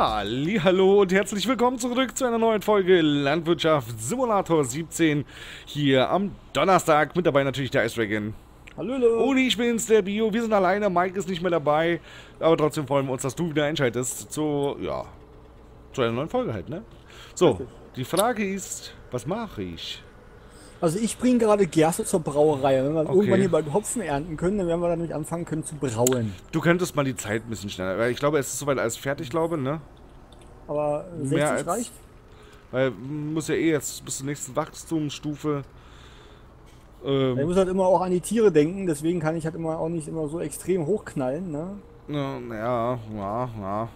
Hallo und herzlich willkommen zurück zu einer neuen Folge Landwirtschaft Simulator 17 hier am Donnerstag. Mit dabei natürlich der Ice Dragon. Hallo. Und ich bin's, der Bio. Wir sind alleine, Mike ist nicht mehr dabei. Aber trotzdem freuen wir uns, dass du wieder einschaltest zu, ja, zu einer neuen Folge halt, ne? So, die Frage ist, was mache ich? Also ich bringe gerade Gerste zur Brauerei. Wenn wir Okay. irgendwann hier bald Hopfen ernten können, dann werden wir damit anfangen können zu brauen. Du könntest mal die Zeit ein bisschen schneller, weil ich glaube, es ist soweit alles fertig, glaube ne? Aber 60 Mehr als- reicht? Weil muss ja eh jetzt bis zur nächsten Wachstumsstufe. Ich Ähm, muss halt immer auch an die Tiere denken, deswegen kann ich halt immer auch nicht immer so extrem hochknallen. Ne? ja, ja, ja.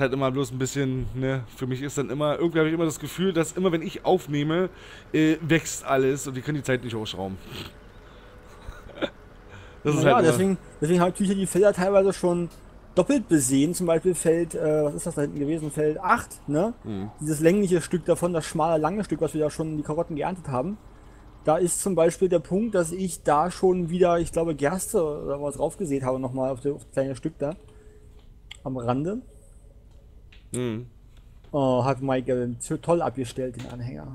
Ist halt immer bloß ein bisschen, ne, für mich ist dann immer, irgendwie habe ich immer das Gefühl, dass immer wenn ich aufnehme, äh, wächst alles und wir können die Zeit nicht hochschrauben. Das ist ja, halt deswegen, deswegen habe ich hier die Felder teilweise schon doppelt besehen. Zum Beispiel Feld, äh, was ist das da hinten gewesen? Feld 8, ne? Mhm. Dieses längliche Stück davon, das schmale, lange Stück, was wir ja schon die Karotten geerntet haben. Da ist zum Beispiel der Punkt, dass ich da schon wieder, ich glaube, Gerste oder was draufgesät habe, nochmal auf, auf das kleine Stück da. Am Rande. Mhm. Oh, hat so toll abgestellt, den Anhänger.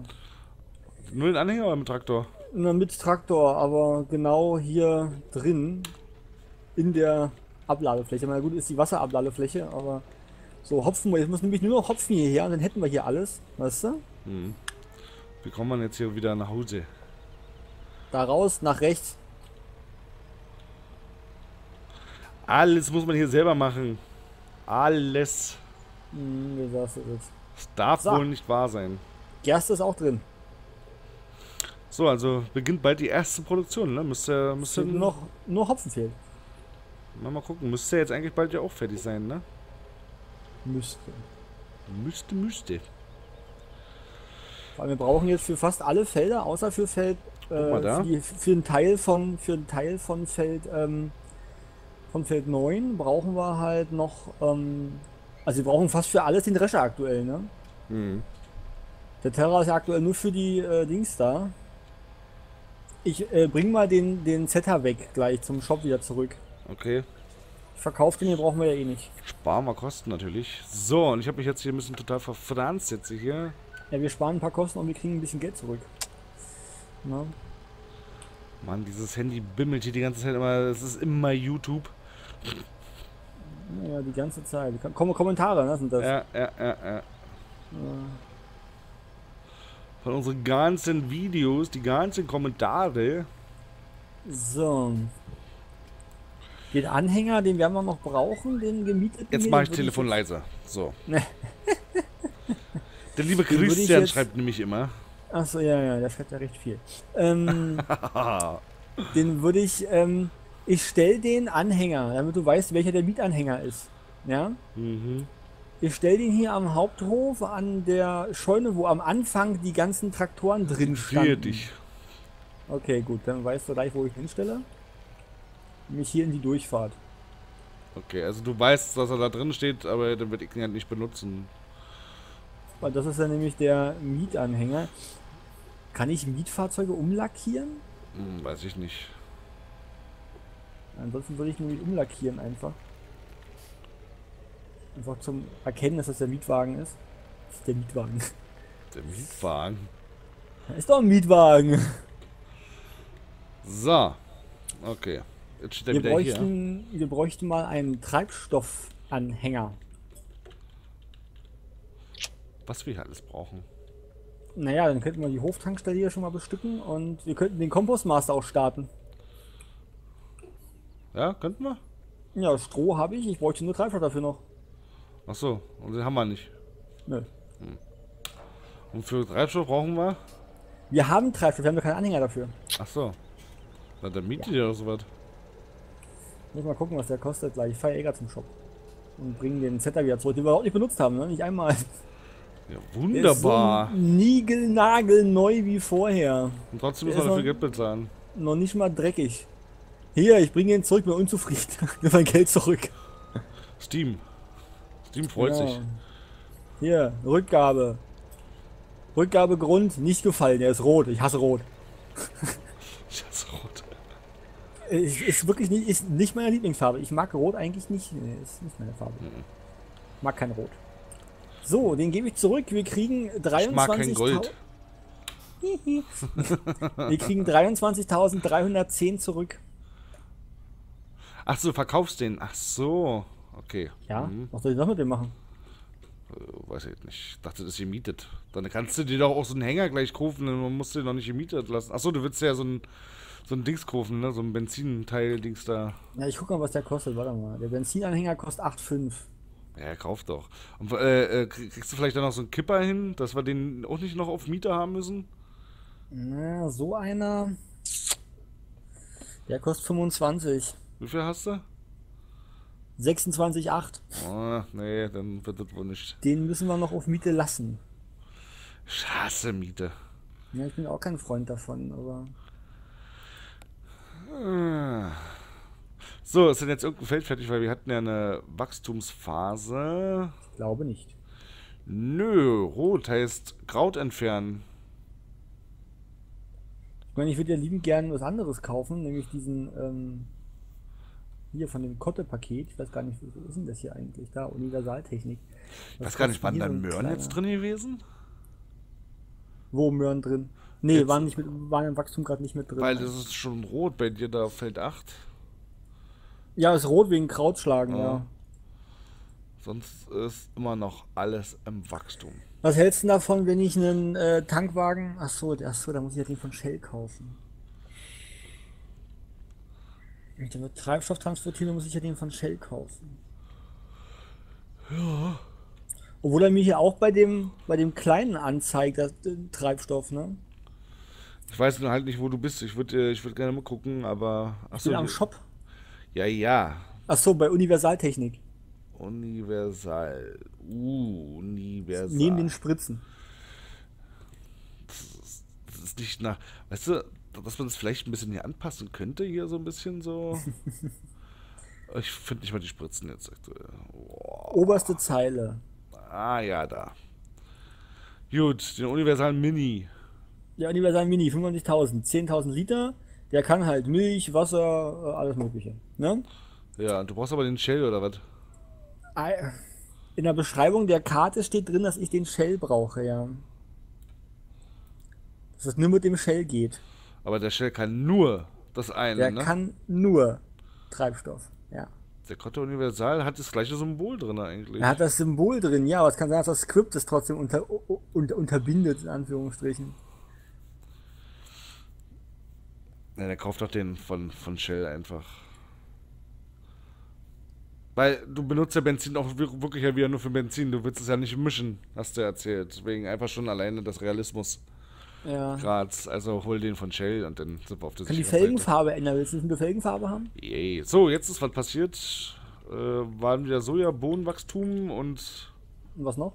Nur den Anhänger oder mit Traktor? Nur mit Traktor, aber genau hier drin in der Abladefläche. Na gut, ist die Wasserabladefläche, aber so Hopfen, jetzt muss nämlich nur noch Hopfen hierher und dann hätten wir hier alles, weißt du? Mhm. Wie kommt man jetzt hier wieder nach Hause? Da raus, nach rechts. Alles muss man hier selber machen. Alles. Sagst du das? Das darf So. wohl nicht wahr sein. Gerste ist auch drin. So, also beginnt bald die erste Produktion, ne? Müsste, müsste nur noch nur Hopfen fehlt. Mal, mal gucken. Müsste jetzt eigentlich bald ja auch fertig sein, ne? Müsste. Müsste, müsste. Weil wir brauchen jetzt für fast alle Felder, außer für Feld, äh, für, die, für einen Teil von, für einen Teil von Feld, ähm, von Feld 9 brauchen wir halt noch, ähm, also wir brauchen fast für alles den Drescher aktuell, ne? Mhm. Der Terra ist ja aktuell nur für die äh, Dings da. Ich äh, bring mal den, den Zeta weg gleich zum Shop wieder zurück. Okay. Ich verkaufe den, hier brauchen wir ja eh nicht. Sparen wir Kosten natürlich. So, und ich habe mich jetzt hier ein bisschen total verfranst jetzt hier. Ja, wir sparen ein paar Kosten und wir kriegen ein bisschen Geld zurück. Na? Mann, dieses Handy bimmelt hier die ganze Zeit immer. Es ist immer YouTube. Ja, die ganze Zeit. Kom Kommentare, ne, sind das. Ja, ja, ja, ja. Von unseren ganzen Videos, die ganzen Kommentare. So. Den Anhänger, den werden wir noch brauchen, den gemieteten. Jetzt mache ich Telefon leiser. So. Ne. Der liebe Den Christian schreibt nämlich immer. Achso, ja, ja, der schreibt ja recht viel. Ähm, den würde ich, ähm, ich stelle den Anhänger, damit du weißt, welcher der Mietanhänger ist. Ja? mhm. Ich stelle den hier am Haupthof an der Scheune, wo am Anfang die ganzen Traktoren drin standen. dich. Okay, gut, dann weißt du gleich, wo ich hinstelle. Nämlich hier in die Durchfahrt. Okay, also du weißt, dass er da drin steht, aber den wird ich ihn halt nicht benutzen. Weil das ist ja nämlich der Mietanhänger. Kann ich Mietfahrzeuge umlackieren? Hm, weiß ich nicht. Ansonsten würde ich nämlich umlackieren einfach. Einfach zum Erkennen, dass das der Mietwagen ist. Das ist der Mietwagen. Der Mietwagen. ist doch ein Mietwagen. So. Okay. Jetzt steht er Wir wieder hier. bräuchten, wir bräuchten mal einen Treibstoffanhänger. Was wir hier alles brauchen. Naja, dann könnten wir die Hoftankstelle hier schon mal bestücken und wir könnten den Kompostmaster auch starten. Ja, könnten wir? Ja, Stroh habe ich, ich bräuchte nur Treibstoff dafür noch. Ach so, und den haben wir nicht. Nö. Und für Treibstoff brauchen wir? Wir haben Treibstoff, wir haben nur keinen Anhänger dafür. Ach so. Na, dann mietet ihr doch sowas. Muss mal gucken, was der kostet gleich. Ich fahre Eger zum Shop. Und bringen den Zetter wieder zurück, den wir überhaupt nicht benutzt haben, ne? Nicht einmal. Ja, Der wunderbar. Ist so niegelnagelneu wie vorher. Und trotzdem der müssen wir dafür Geld bezahlen. Noch nicht mal dreckig. Hier, ich bringe ihn zurück, bin unzufrieden. Gib mein Geld zurück. Steam. Steam freut Genau. sich. Hier, Rückgabe. Rückgabegrund nicht gefallen, der ist rot. Ich hasse rot. Scheiß rot. Ist, ist wirklich nicht, ist nicht meine Lieblingsfarbe. Ich mag rot eigentlich nicht. Nee, ist nicht meine Farbe. mag kein Rot. So, den gebe ich zurück. Wir kriegen 23.000. Ich mag kein Gold. Wir kriegen 23.310 zurück. Ach so, du verkaufst den. Ach so. Okay. Ja, Hm, was soll ich noch mit dem machen? äh, weiß ich nicht. Ich dachte, das ist gemietet. Dann kannst du dir doch auch so einen Hänger gleich kaufen, dann musst du den noch nicht gemietet lassen. Ach so, du willst ja so ein, so ein Dings kaufen, ne? So ein Benzinteil-Dings da. Ja, ich gucke mal, was der kostet. Warte mal. Der Benzinanhänger kostet 8,5. Ja, kauf doch. Und äh, äh, kriegst du vielleicht dann noch so einen Kipper hin, dass wir den auch nicht noch auf Mieter haben müssen? Na, so einer. Der kostet 25. Wie viel hast du? 26,8. Oh, nee, dann wird das wohl nicht. Den müssen wir noch auf Miete lassen. Ich hasse Miete. Ja, ich bin auch kein Freund davon, aber. Ah. So, ist denn jetzt irgendein Feld fertig, weil wir hatten ja eine Wachstumsphase. Ich glaube nicht. Nö, rot heißt Kraut entfernen. Ich meine, ich würde ja liebend gern was anderes kaufen, nämlich diesen, ähm, hier von dem Kotte-Paket. Ich weiß gar nicht, wo ist denn das hier eigentlich? Da, Universaltechnik. Ich Was weiß gar nicht, waren da Möhren jetzt drin gewesen? Wo Möhren drin? Nee, Jetzt- waren, nicht mit, waren im Wachstum gerade nicht mit drin. Weil das ist schon rot bei dir da auf Feld 8. ja, ist rot wegen Krautschlagen, Ja. ja. Sonst ist immer noch alles im Wachstum. Was hältst du davon, wenn ich einen äh, Tankwagen. Achso, achso, da muss ich ja den von Shell kaufen. Wenn ich den mit Treibstoff transportiere, muss ich ja den von Shell kaufen. Ja. Obwohl er mir hier auch bei dem, bei dem kleinen anzeigt, das äh, Treibstoff, ne? Ich weiß nur halt nicht, wo du bist. Ich würde ich würd gerne mal gucken, aber. Ich Achso, bin am Shop. Ja, ja. Achso, bei Universaltechnik. Universal. Uh, Universal. Neben den Spritzen. Ist nicht nach. Weißt du, dass man das vielleicht ein bisschen hier anpassen könnte, hier so ein bisschen so. ich finde nicht mal die Spritzen jetzt aktuell. Boah. Oberste Zeile. Ah, ja, da. Gut, den Universal Mini. Der Universal Mini, 95.000, 10.000 Liter. Der kann halt Milch, Wasser, äh, alles Mögliche. Ne? Ja, du brauchst aber den Shell oder was? In der Beschreibung der Karte steht drin, dass ich den Shell brauche, ja. Dass es nur mit dem Shell geht. Aber der Shell kann nur das eine, Der ne? kann nur Treibstoff. Ja. Der Kotte Universal hat das gleiche Symbol drin eigentlich. Er hat das Symbol drin, ja, aber es kann sein, dass das Skript es trotzdem unter, unter, unterbindet, in Anführungsstrichen. Ja, der kauft doch den von, von Shell einfach. Weil du benutzt ja Benzin auch wir- wirklich ja wieder nur für Benzin. Du willst es ja nicht mischen, hast du erzählt. Deswegen einfach schon alleine das Realismus Ja. Grad. Also hol den von Shell und dann sind wir auf der Kann die sicheren Seite. Felgenfarbe ändern? Willst du nicht eine Felgenfarbe haben? Yay. So, jetzt ist was passiert. Äh, waren wieder Sojabohnenwachstum und Und was noch?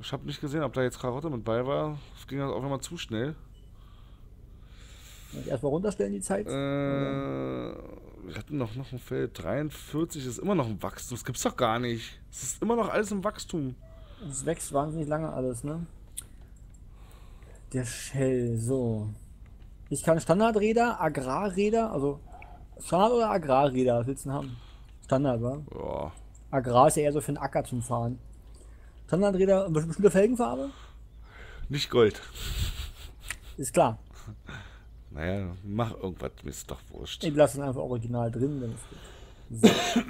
ich habe nicht gesehen, ob da jetzt Karotte mit bei war. Es ging halt auch immer zu schnell. Erstmal runterstellen die Zeit. Äh, wir hatten noch, noch ein Feld. 43 ist immer noch ein Wachstum. Das gibt's doch gar nicht. Es ist immer noch alles im Wachstum. Es wächst wahnsinnig lange alles, ne? Der Shell, so. Ich kann Standardräder, Agrarräder, also Standard- oder Agrarräder, was willst du denn haben? Standard, wa? Ja. Agrar ist ja eher so für den Acker zum Fahren. Standardräder, best- bestimmte Felgenfarbe? Nicht Gold. Ist klar. Naja, mach irgendwas. Mir ist doch wurscht. Ich lasse es einfach original drin, dann ist gut. So.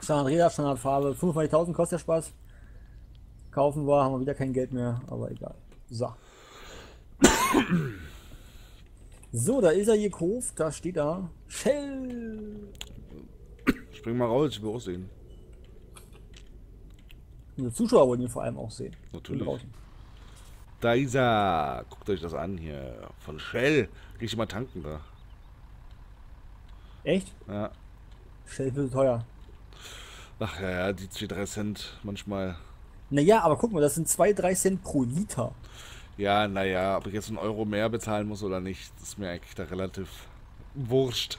Standardräder, Standardfarbe, 25.000 kostet der Spaß. Kaufen wir, haben wir wieder kein Geld mehr, aber egal. So. So, da ist er gekauft, da steht da Shell. Spring mal raus, ich will auch sehen. Unsere Zuschauer wollen ihn vor allem auch sehen. Natürlich. Hier. Da ist er. Guckt euch das an hier. Von Shell. Ich mal tanken da. Echt? Ja. Shell wird teuer. Ach ja, ja, die 2, 3 Cent manchmal. Naja, aber guck mal, das sind 2, 3 Cent pro Liter. Ja, naja, ob ich jetzt einen Euro mehr bezahlen muss oder nicht, ist mir eigentlich da relativ wurscht.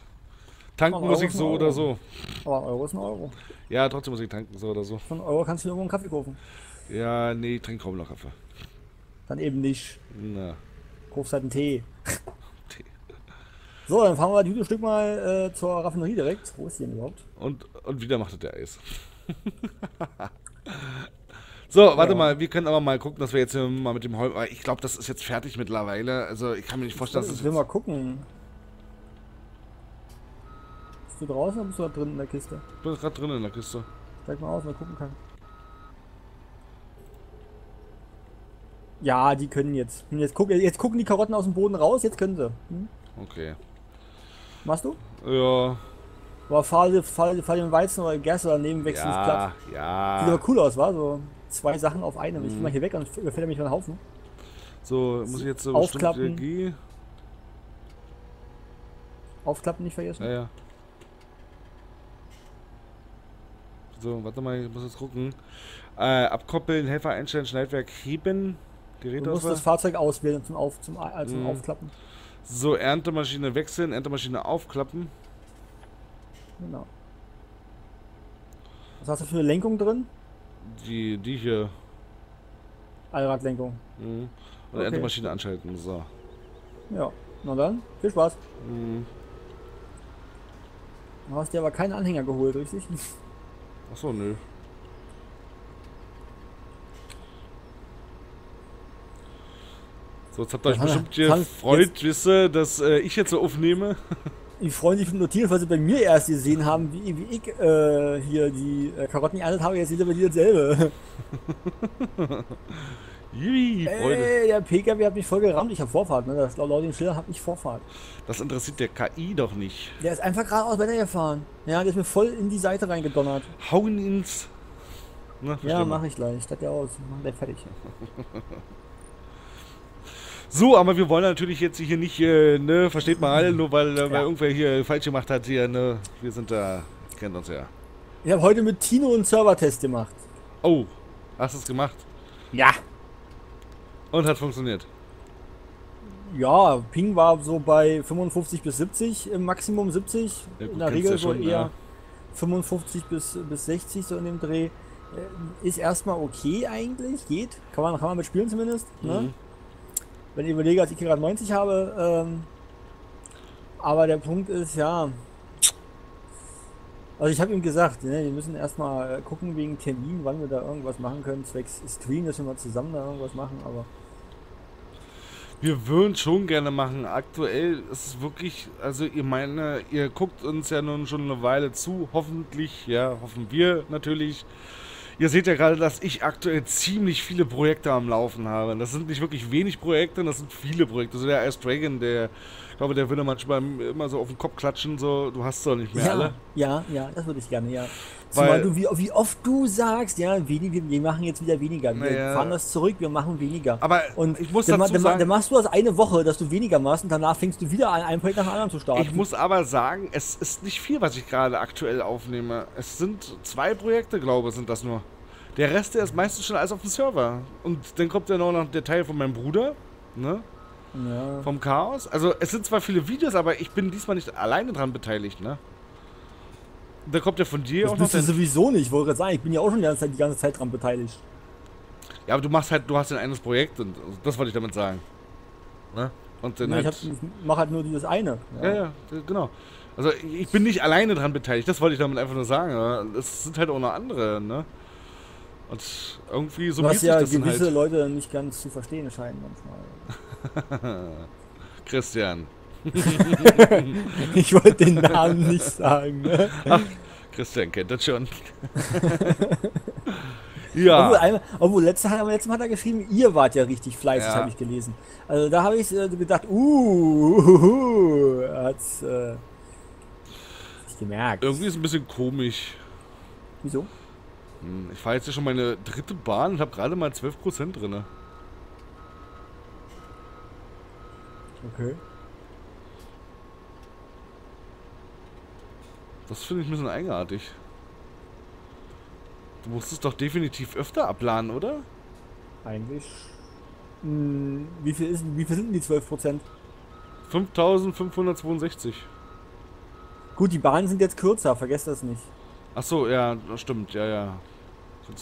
Tanken muss ich so oder so. Aber ein Euro ist ein Euro. Ja, trotzdem muss ich tanken, so oder so. Von Euro kannst du dir irgendwo einen Kaffee kaufen. Ja, nee, ich trinke kaum noch Kaffee. Dann eben nicht. Na, Kaufst halt einen Tee. Tee. So, dann fahren wir das gute Stück mal äh, zur Raffinerie direkt. Wo ist die denn überhaupt? Und, und wieder macht es der Eis. So, warte Ja. mal, wir können aber mal gucken, dass wir jetzt mal mit dem aber Ich glaube, das ist jetzt fertig mittlerweile. Also ich kann mir nicht vorstellen, dass Ich es will jetzt mal gucken. Bist du draußen oder bist du da drin in der Kiste? Ich bin gerade drin in der Kiste. Steig mal aus, mal gucken kann. Ja, die können jetzt. Hm, Jetzt, guck, jetzt gucken die Karotten aus dem Boden raus, jetzt können sie. Hm? Okay. Machst du? Ja. Aber fahr, fahr, fahr den Weizen oder Gerste daneben wechseln, ist platt. Ja, Sieht ja. aber cool aus, war so zwei Sachen auf einem. Ich Mhm. geh mal hier weg, überfällt er mich den Haufen. So, muss ich jetzt so Aufklappen. Energie. Aufklappen nicht vergessen. Ja, ja. So, warte mal, ich muss jetzt gucken. Äh, abkoppeln, Helfer einstellen, Schneidwerk heben. Du musst das. Fahrzeug auswählen zum, auf, zum, äh, zum Mhm. Aufklappen. So, Erntemaschine wechseln, Erntemaschine aufklappen. Genau. Was hast du für eine Lenkung drin? Die, die hier. Allradlenkung. Mhm. Und Okay. Erntemaschine anschalten. So. Ja. Na dann, viel Spaß. Mhm. Du hast dir aber keinen Anhänger geholt, richtig? Achso, nö. So, jetzt habt ihr euch bestimmt gefreut, wisst ihr, dass äh, ich jetzt so aufnehme. Ich freue mich notieren, falls sie bei mir erst gesehen haben, wie, wie ich äh, hier die äh, Karotten geerntet habe. Jetzt seht ihr bei dir dasselbe. Ey, der PKW hat mich voll gerammt. Ich habe Vorfahrt, ne? Das laut den Schildern habe ich Vorfahrt. Das interessiert der KI doch nicht. Der ist einfach geradeaus weitergefahren. Ja, der ist mir voll in die Seite reingedonnert. Hauen ins. Na, Ja, mache ich gleich. Statt ja aus. Mach der fertig. So, aber wir wollen natürlich jetzt hier nicht, äh, ne, versteht mal alle, nur weil, äh, weil Ja. irgendwer hier falsch gemacht hat hier, ne. Wir sind da, kennt uns ja. Ich habe heute mit Tino einen Servertest gemacht. Oh, hast du es gemacht? Ja. Und hat funktioniert. Ja, Ping war so bei 55 bis 70, im Maximum 70. Ja, gut, in der Regel ja so schon, eher ja. 55 bis, bis 60 so in dem Dreh. Äh, Ist erstmal okay eigentlich, geht. Kann man, kann man mitspielen zumindest. Ne? Wenn ich überlege, als ich gerade 90 habe. Ähm, aber der Punkt ist, ja. Also ich habe ihm gesagt, ne, wir müssen erstmal gucken wegen Termin, wann wir da irgendwas machen können, zwecks Stream, dass wir mal zusammen da irgendwas machen, aber Wir würden schon gerne machen. Aktuell ist es wirklich, also ihr meine, ihr guckt uns ja nun schon eine Weile zu, hoffentlich, ja, hoffen wir natürlich. Ihr seht ja gerade, dass ich aktuell ziemlich viele Projekte am Laufen habe. Das sind nicht wirklich wenig Projekte, das sind viele Projekte. So der Ice Dragon, der, ich glaube, der würde manchmal immer so auf den Kopf klatschen, so, du hast doch nicht mehr ja, alle. ja, ja, das würde ich gerne, ja. Weil- Zumal du, wie, wie oft du sagst, ja, wenig, wir machen jetzt wieder weniger. Wir Naja. fahren das zurück, wir machen weniger. Aber und ich muss dann, dazu dann, sagen- dann machst du das eine Woche, dass du weniger machst und danach fängst du wieder an, ein Projekt nach dem anderen zu starten. Ich muss aber sagen, es ist nicht viel, was ich gerade aktuell aufnehme. Es sind zwei Projekte, glaube ich, sind das nur. Der Rest, der ist meistens schon alles auf dem Server. Und dann kommt ja noch noch der Teil von meinem Bruder, ne? Ja. Vom Chaos. Also es sind zwar viele Videos, aber ich bin diesmal nicht alleine dran beteiligt, ne? Da kommt ja von dir Das auch noch bist du sowieso nicht, ich wollte gerade sagen, ich bin ja auch schon die ganze Zeit, die ganze Zeit dran beteiligt. Ja, aber du machst halt, du hast ein eines Projekt und das wollte ich damit sagen. Ne? Und dann Ja, ich, halt, hab, ich mache halt nur dieses eine. Ja, ja, genau. Also ich ich bin nicht alleine dran beteiligt, das wollte ich damit einfach nur sagen. Es sind halt auch noch andere, ne? Und irgendwie so Was sich ja das dann gewisse halt. Leute nicht ganz zu verstehen scheinen manchmal. Christian. Ich wollte den Namen nicht sagen. Ne? Christian kennt das schon. Obwohl, ja. einmal, obwohl letzte, am letzten Mal hat er geschrieben, ihr wart ja richtig fleißig, Ja. habe ich gelesen. Also da habe ich äh, gedacht, uh, er hat's äh, gemerkt. Irgendwie ist es ein bisschen komisch. Wieso? Hm, Ich fahre jetzt ja schon meine dritte Bahn und habe gerade mal 12% drin. Okay. Das finde ich ein bisschen eigenartig. Du musst es doch definitiv öfter abladen, oder? Eigentlich. Mh, wie, viel ist, wie viel sind denn die 12%? 5562. Gut, die Bahnen sind jetzt kürzer, vergesst das nicht. Ach so, ja, das stimmt, ja, ja.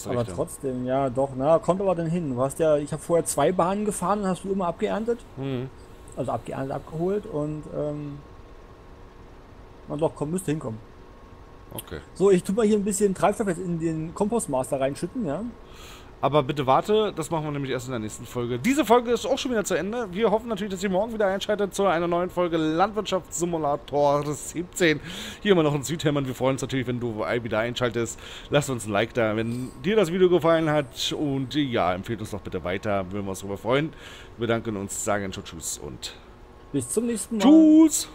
Aber recht, ja. trotzdem, ja doch, na, kommt aber dann hin. Du hast ja, ich habe vorher zwei Bahnen gefahren und hast du immer abgeerntet. Mhm. Also abgeerntet, abgeholt und ähm, na doch, komm, müsste hinkommen. Okay. So, ich tue mal hier ein bisschen Treibstoff jetzt in den Kompostmaster reinschütten, ja. Aber bitte warte, das machen wir nämlich erst in der nächsten Folge. Diese Folge ist auch schon wieder zu Ende. Wir hoffen natürlich, dass ihr morgen wieder einschaltet zu einer neuen Folge Landwirtschaftssimulator 17. Hier immer noch in Südhämmern. Wir freuen uns natürlich, wenn du wieder einschaltest. Lass uns ein Like da, wenn dir das Video gefallen hat. Und ja, empfehlt uns doch bitte weiter. Würden wir uns darüber freuen. Wir danken uns, sagen Tschüss und bis zum nächsten Mal. Tschüss.